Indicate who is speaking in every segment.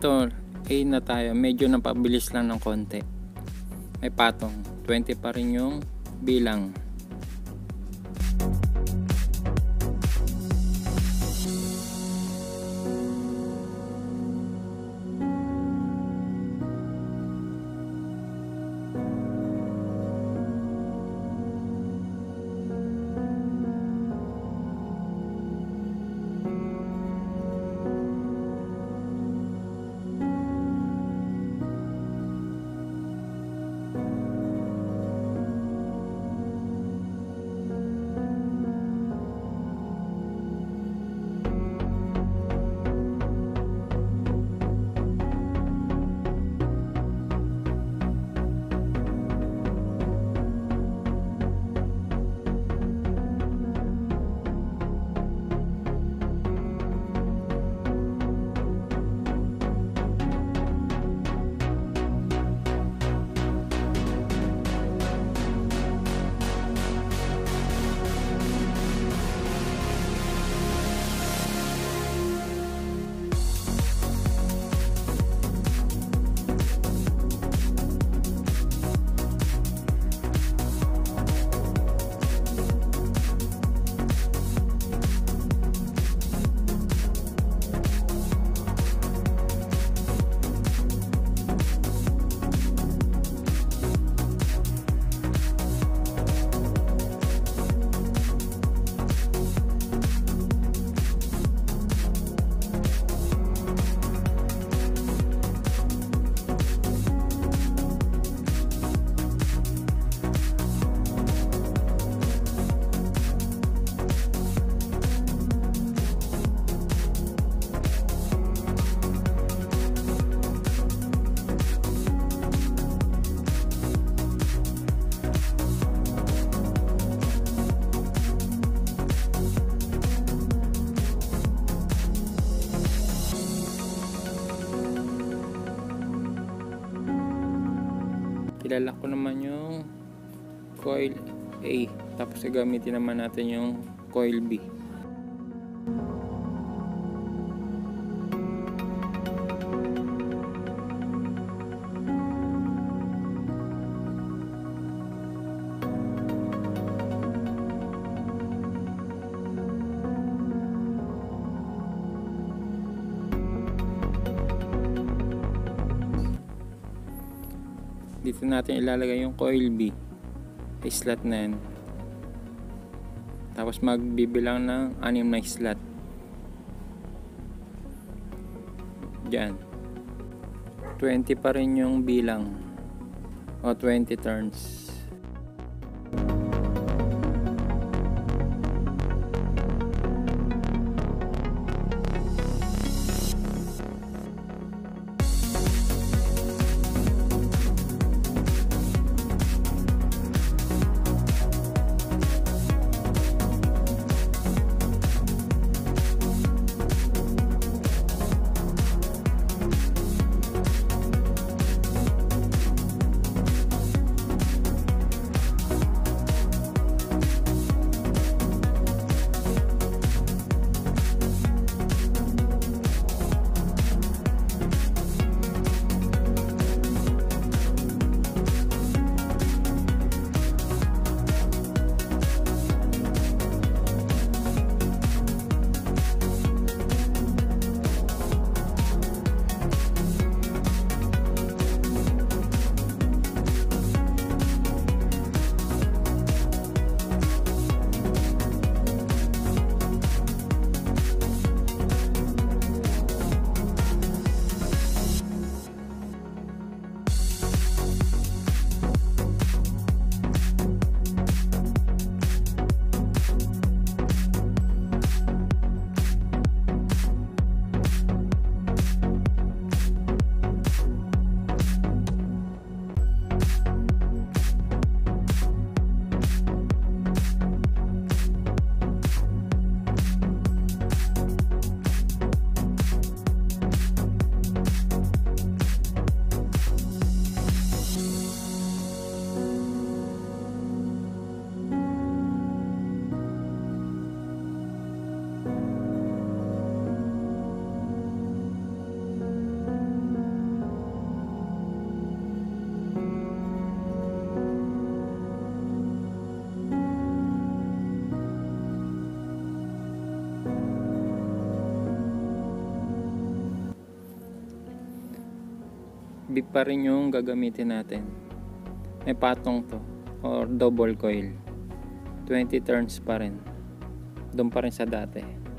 Speaker 1: Ito, A na tayo. Medyo napabilis lang ng konti. May patong. 20 pa rin yung bilang. Naman yung coil A. Tapos gagamitin naman natin yung coil B dito natin ilalagay yung coil B. Slot na yan. Tapos magbibilang ng anim na slot. Dyan 20 pa rin yung bilang. O 20 turns big pa rin yung gagamitin natin. May patong to or double coil. 20 turns pa rin. Doon pa rin sa dati.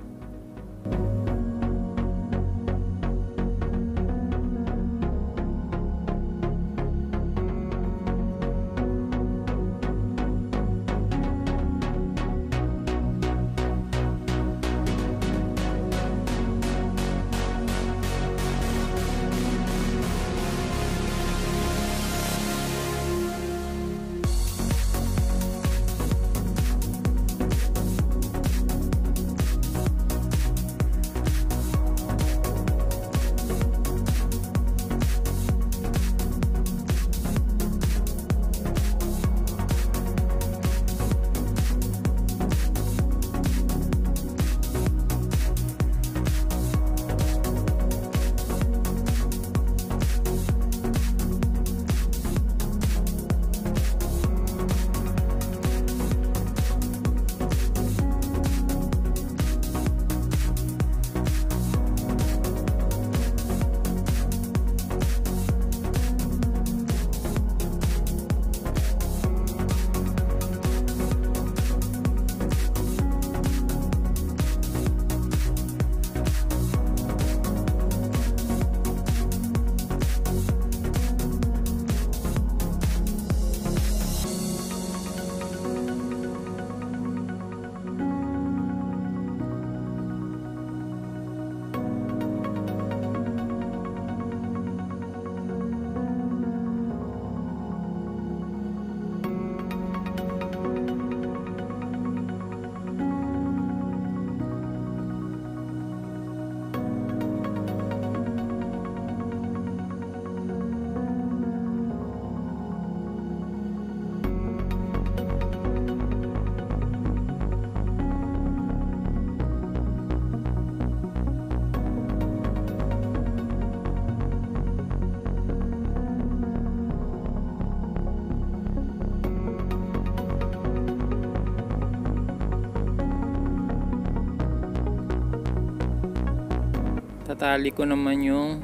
Speaker 1: Tatali ko naman yung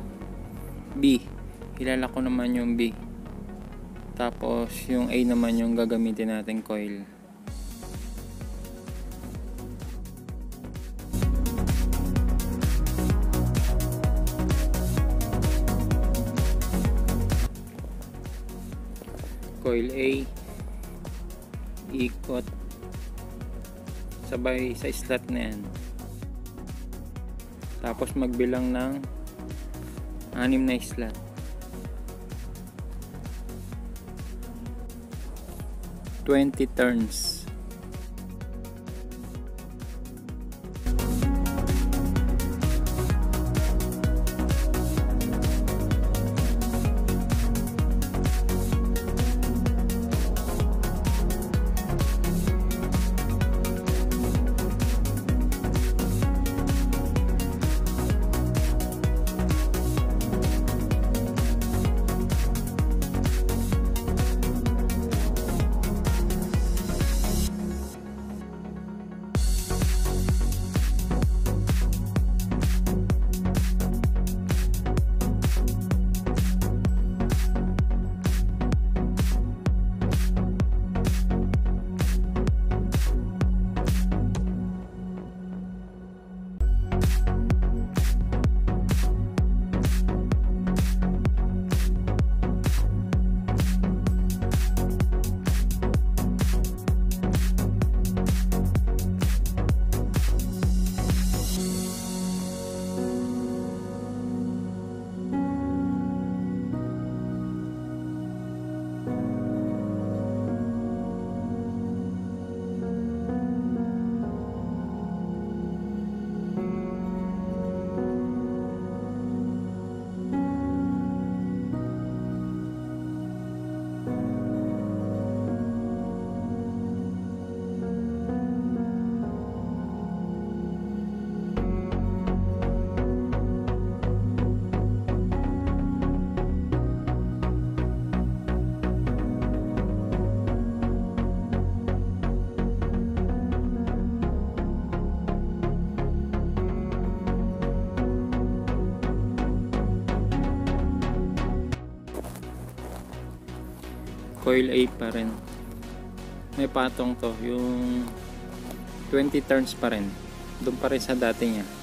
Speaker 1: B. Hilala ko naman yung B. Tapos yung A naman yung gagamitin natin coil. Coil A ikot sabay sa slot na yan tapos magbilang ng anim na slot Twenty turns coil A pa rin. May patong to yung 20 turns pa rin. Doon pa rin sa dati niya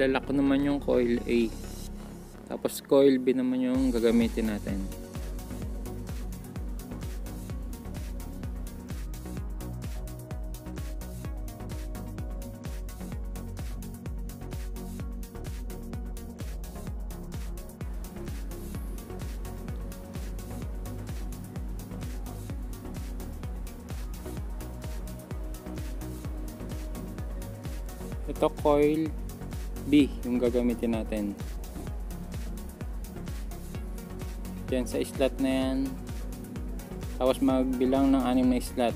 Speaker 1: ilalak naman yung coil A. Tapos coil B naman yung gagamitin natin. Ito coil B yung gagamitin natin. Dyan sa slot na yan. Tapos magbilang ng anim na slot.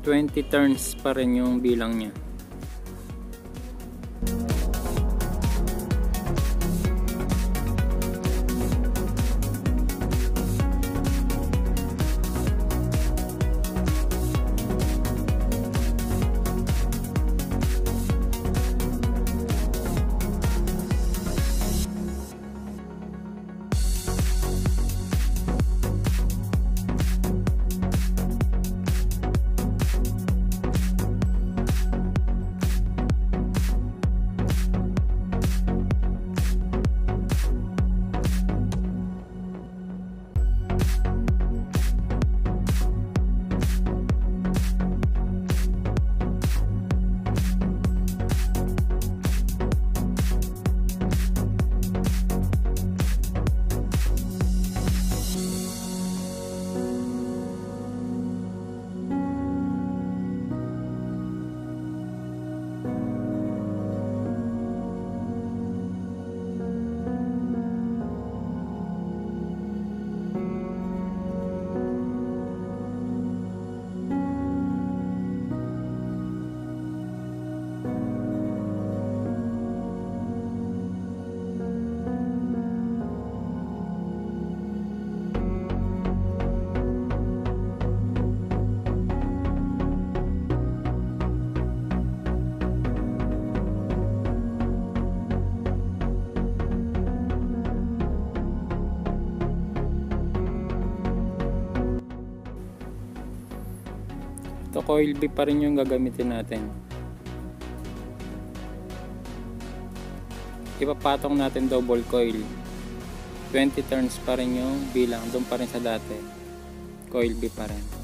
Speaker 1: 20 turns pa rin yung bilang niya ito coil B pa rin yung gagamitin natin. Ipapatong natin double coil. 20 turns pa rin yung bilang. Doon pa rin sa dati. Coil B pa rin